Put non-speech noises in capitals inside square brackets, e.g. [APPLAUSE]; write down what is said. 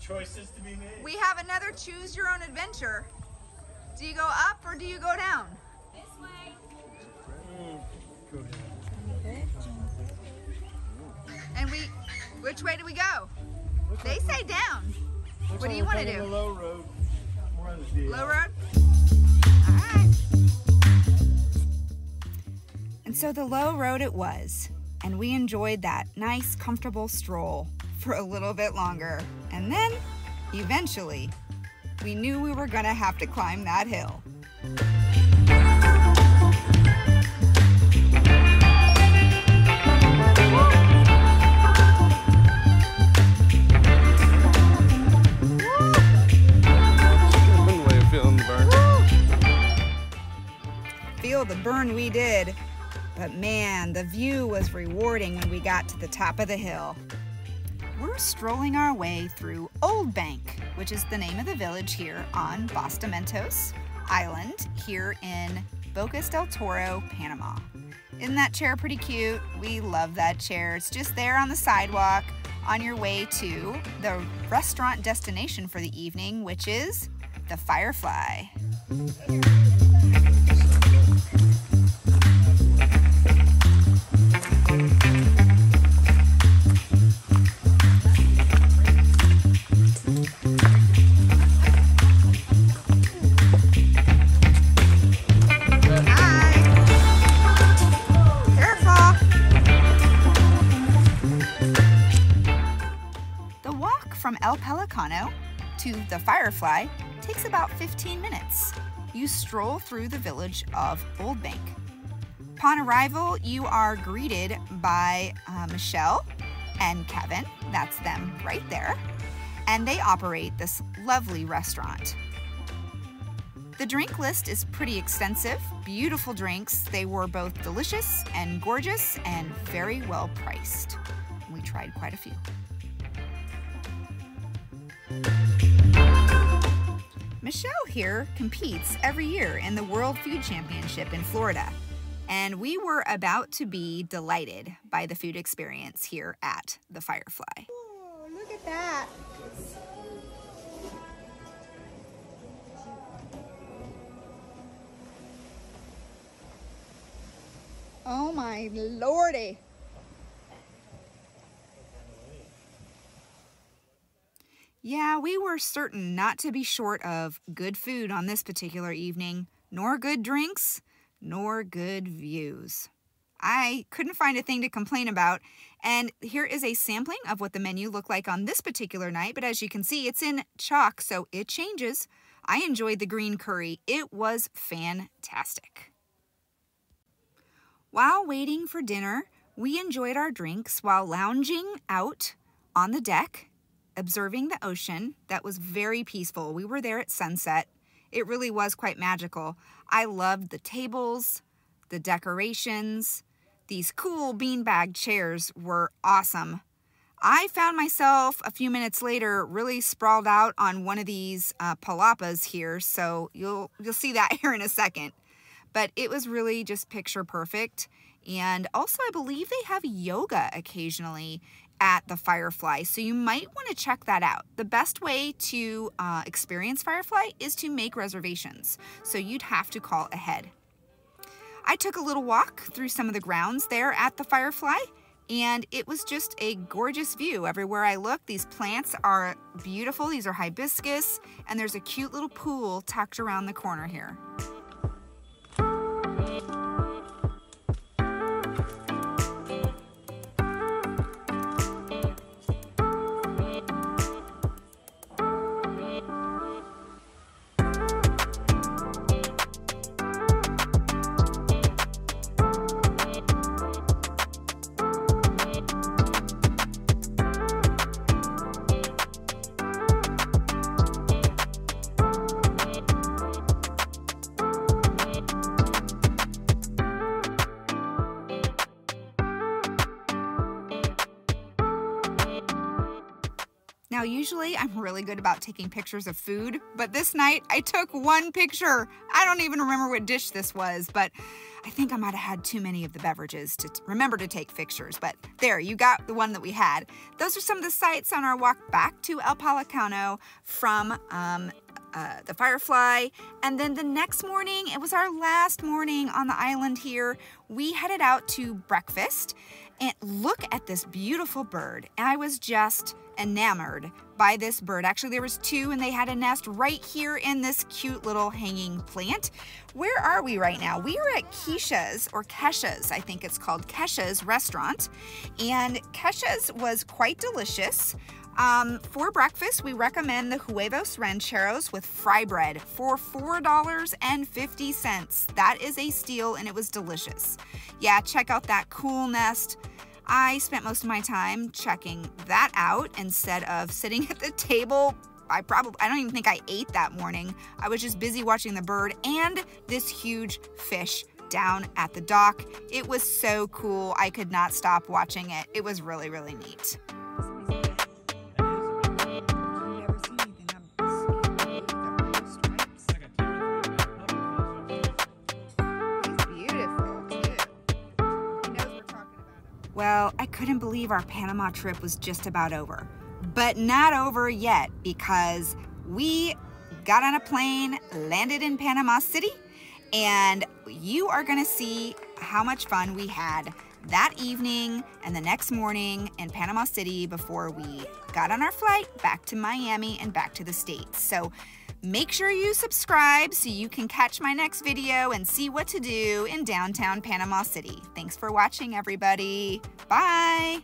choices to be made. We have another choose your own adventure. Do you go up or do you go down? This way. And we, which way do we go? They say down. Looks what do you wanna do? The low road. We're on the Low road? All right. And so the low road it was, and we enjoyed that nice, comfortable stroll for a little bit longer. And then, eventually, we knew we were gonna have to climb that hill. Feel the burn we did, but man, the view was rewarding when we got to the top of the hill. We're strolling our way through Old Bank, which is the name of the village here on Bastimentos Island here in Bocas del Toro, Panama. Isn't that chair pretty cute? We love that chair. It's just there on the sidewalk on your way to the restaurant destination for the evening, which is the Firefly. From El Pelicano to the Firefly takes about 15 minutes. You stroll through the village of Old Bank. Upon arrival, you are greeted by uh, Michelle and Kevin. That's them right there. And they operate this lovely restaurant. The drink list is pretty extensive. Beautiful drinks. They were both delicious and gorgeous and very well priced. We tried quite a few. Michelle here competes every year in the World Food Championship in Florida. And we were about to be delighted by the food experience here at the Firefly. Oh, look at that. Oh my lordy. Yeah, we were certain not to be short of good food on this particular evening, nor good drinks, nor good views. I couldn't find a thing to complain about, and here is a sampling of what the menu looked like on this particular night, but as you can see, it's in chalk, so it changes. I enjoyed the green curry. It was fantastic. While waiting for dinner, we enjoyed our drinks while lounging out on the deck, observing the ocean. That was very peaceful. We were there at sunset. It really was quite magical. I loved the tables, the decorations. These cool beanbag chairs were awesome. I found myself a few minutes later really sprawled out on one of these uh, palapas here, so you'll you'll see that [LAUGHS] here in a second but it was really just picture perfect. And also, I believe they have yoga occasionally at the Firefly, so you might want to check that out. The best way to uh, experience Firefly is to make reservations, so you'd have to call ahead. I took a little walk through some of the grounds there at the Firefly, and it was just a gorgeous view. Everywhere I look, these plants are beautiful. These are hibiscus, and there's a cute little pool tucked around the corner here. Now, usually I'm really good about taking pictures of food, but this night I took one picture. I don't even remember what dish this was, but I think I might have had too many of the beverages to remember to take pictures. But there, you got the one that we had. Those are some of the sights on our walk back to El Pelicano from um, uh, the Firefly. And then the next morning, it was our last morning on the island here. We headed out to breakfast and look at this beautiful bird. I was just enamored by this bird. Actually, there was two and they had a nest right here in this cute little hanging plant. Where are we right now? We are at Keisha's or Kesha's, I think it's called Kesha's restaurant. And Kesha's was quite delicious. Um, for breakfast, we recommend the huevos rancheros with fry bread for $4.50. That is a steal and it was delicious. Yeah, check out that cool nest. I spent most of my time checking that out instead of [LAUGHS] sitting at the table. I probably, I don't even think I ate that morning. I was just busy watching the bird and this huge fish down at the dock. It was so cool. I could not stop watching it. It was really, really neat. Well, I couldn't believe our Panama trip was just about over. But not over yet because we got on a plane, landed in Panama City, and you are gonna see how much fun we had that evening and the next morning in Panama City before we got on our flight back to Miami and back to the States. So make sure you subscribe so you can catch my next video and see what to do in downtown Panama City. Thanks for watching, everybody. Bye.